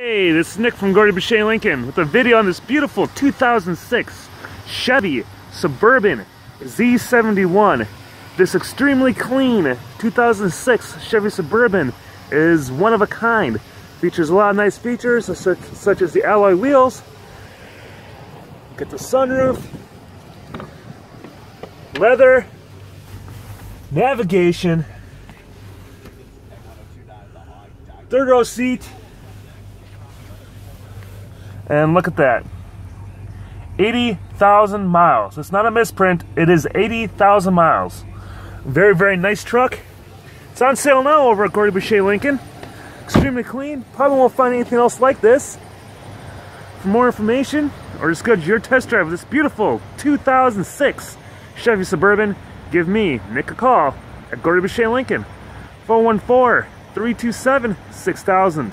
Hey, this is Nick from Gordy Boucher Lincoln with a video on this beautiful 2006 Chevy Suburban Z71. This extremely clean 2006 Chevy Suburban is one of a kind. Features a lot of nice features such, such as the alloy wheels, get the sunroof, leather, navigation, third row seat, and look at that. 80,000 miles. It's not a misprint. It is 80,000 miles. Very, very nice truck. It's on sale now over at Gordy Boucher Lincoln. Extremely clean. Probably won't find anything else like this. For more information, or just go to your test drive of this beautiful 2006 Chevy Suburban, give me, Nick, a call at Gordy Boucher Lincoln. 414 327 6000.